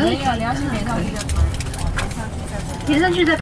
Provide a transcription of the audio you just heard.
没有，你要先填上去再上去再。